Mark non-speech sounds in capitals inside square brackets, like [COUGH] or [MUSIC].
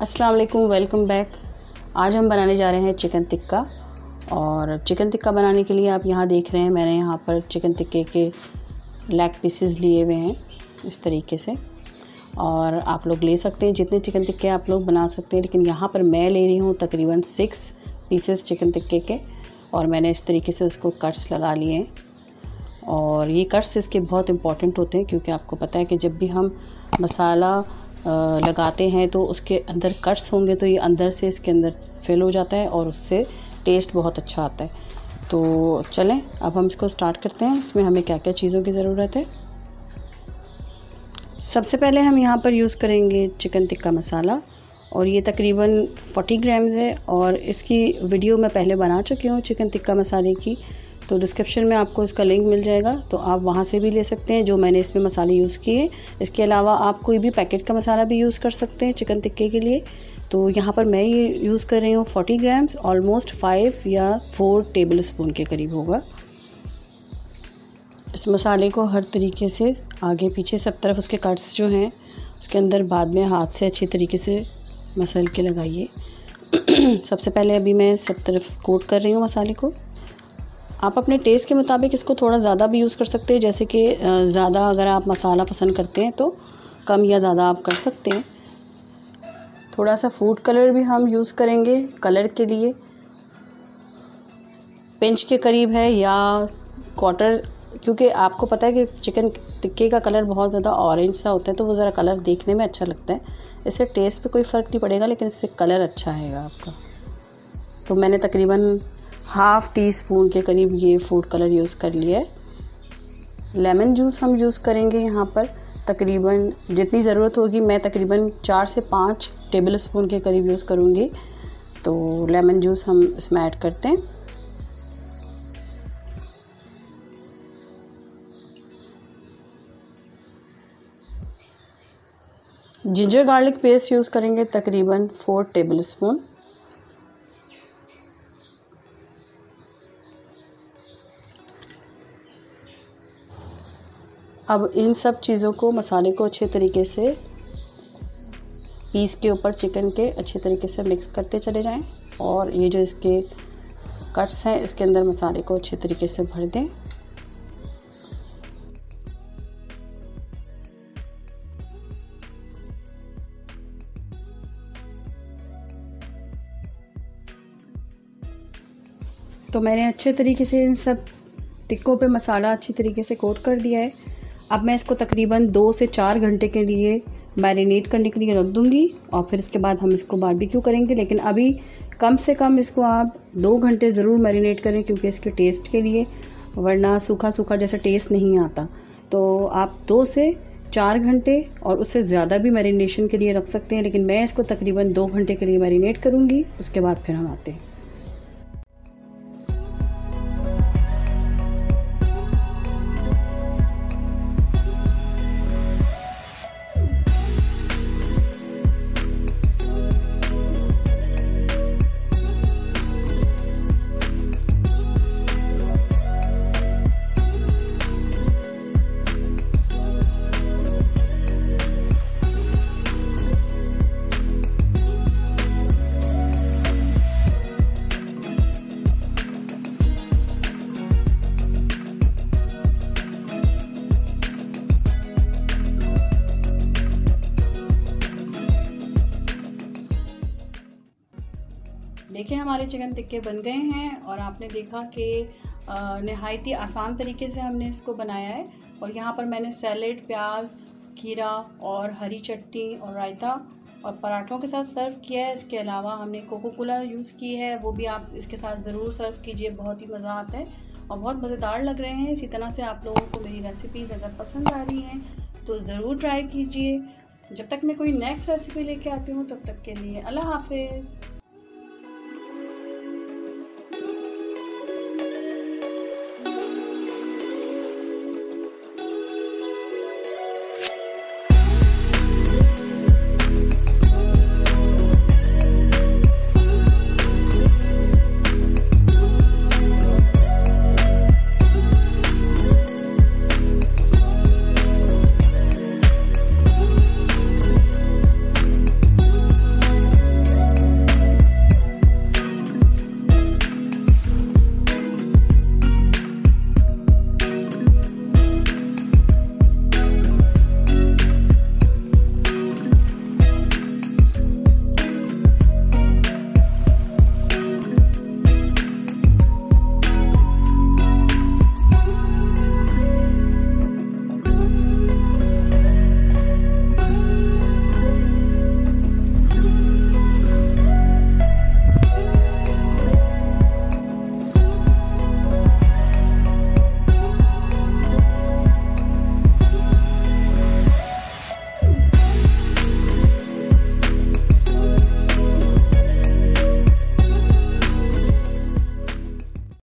अस्सलाम वालेकुम welcome back आज हम बनाने जा रहे हैं चिकन टिक्का और चिकन टिक्का बनाने के लिए आप यहाँ देख रहे हैं, मैंने यहाँ पर चिकन टिक्के के लेग पीसेस लिए हुए हैं, इस तरीके से. और आप लोग ले सकते हैं, जितने चिकन टिक्के आप लोग बना सकते हैं, लेकिन यहाँ पर मैं ले रही हूँ तकरीबन सिक्स पीसेस चिकन टिक्के के, और मैंने इस तरीके से उसको कट्स लगा लिए हैं. और ये कट्स इसके बहुत इंपॉर्टेंट होते हैं, क्योंकि आपको पता है कि जब भी हम मसाला लगाते हैं तो उसके अंदर कट्स होंगे तो ये अंदर से इसके अंदर फिल हो जाता है और उससे टेस्ट बहुत अच्छा आता है। तो चलें, अब हम इसको स्टार्ट करते हैं। इसमें हमें क्या क्या चीज़ों की ज़रूरत है? सबसे पहले हम यहाँ पर यूज़ करेंगे चिकन टिक्का मसाला और ये तकरीबन 40 ग्राम्स है और इसकी वीडियो मैं पहले बना चुकी हूँ चिकन टिक्का मसाले की। तो डिस्क्रिप्शन में आपको इसका लिंक मिल जाएगा तो आप वहाँ से भी ले सकते हैं जो मैंने इसमें मसाले यूज़ किए। इसके अलावा आप कोई भी पैकेट का मसाला भी यूज़ कर सकते हैं चिकन टिक्के के लिए। तो यहाँ पर मैं ये यूज़ कर रही हूँ फोर्टी ग्राम्स ऑलमोस्ट फाइव या फोर टेबल स्पून के करीब होगा। इस मसाले को हर तरीके से आगे पीछे सब तरफ़ उसके कट्स जो हैं, उसके अंदर बाद में हाथ से अच्छे तरीके से मसल के लगाइए। [CLEARS THROAT] सबसे पहले अभी मैं सब तरफ़ कोट कर रही हूँ मसाले को। आप अपने टेस्ट के मुताबिक इसको थोड़ा ज़्यादा भी यूज़ कर सकते हैं, जैसे कि ज़्यादा अगर आप मसाला पसंद करते हैं तो कम या ज़्यादा आप कर सकते हैं। थोड़ा सा फ़ूड कलर भी हम यूज़ करेंगे कलर के लिए। पिंच के करीब है या क्वार्टर क्योंकि आपको पता है कि चिकन टिक्के का कलर बहुत ज़्यादा ऑरेंज सा होता है तो वो ज़रा कलर देखने में अच्छा लगता है। इससे टेस्ट पे कोई फ़र्क नहीं पड़ेगा, लेकिन इससे कलर अच्छा आएगा आपका। तो मैंने तकरीबन हाफ़ टी स्पून के करीब ये फ़ूड कलर यूज़ कर लिया है। लेमन जूस हम यूज़ करेंगे यहाँ पर। तकरीबन जितनी ज़रूरत होगी, मैं तकरीबन चार से पाँच टेबल स्पून के करीब यूज़ करूँगी। तो लेमन जूस हम इसमें ऐड करते हैं। जिंजर गार्लिक पेस्ट यूज़ करेंगे तकरीबन फोर टेबल स्पून अब इन सब चीज़ों को मसाले को अच्छे तरीके से पीस के ऊपर चिकन के अच्छे तरीके से मिक्स करते चले जाएँ और ये जो इसके कट्स हैं, इसके अंदर मसाले को अच्छे तरीके से भर दें। तो मैंने अच्छे तरीके से इन सब टिक्कों पे मसाला अच्छी तरीके से कोट कर दिया है। अब मैं इसको तकरीबन दो से चार घंटे के लिए मैरिनेट करने के लिए रख दूँगी और फिर इसके बाद हम इसको बारबेक्यू करेंगे। लेकिन अभी कम से कम इसको आप दो घंटे ज़रूर मैरिनेट करें क्योंकि इसके टेस्ट के लिए, वरना सूखा सूखा जैसा टेस्ट नहीं आता। तो आप दो से चार घंटे और उससे ज़्यादा भी मैरिनेशन के लिए रख सकते हैं, लेकिन मैं इसको तकरीबन दो घंटे के लिए मैरिनेट करूँगी, उसके बाद फिर हम आते हैं। देखिए हमारे चिकन टिक्के बन गए हैं और आपने देखा कि नहायत ही आसान तरीके से हमने इसको बनाया है। और यहाँ पर मैंने सैलेड, प्याज, खीरा और हरी चटनी और रायता और पराठों के साथ सर्व किया है। इसके अलावा हमने कोको कोला यूज़ की है, वो भी आप इसके साथ ज़रूर सर्व कीजिए, बहुत ही मज़ा आता है और बहुत मज़ेदार लग रहे हैं। इसी तरह से आप लोगों को मेरी रेसिपीज़ अगर पसंद आ रही हैं तो ज़रूर ट्राई कीजिए। जब तक मैं कोई नेक्स्ट रेसिपी लेके आती हूँ, तब तक के लिए अल्लाह हाफिज़।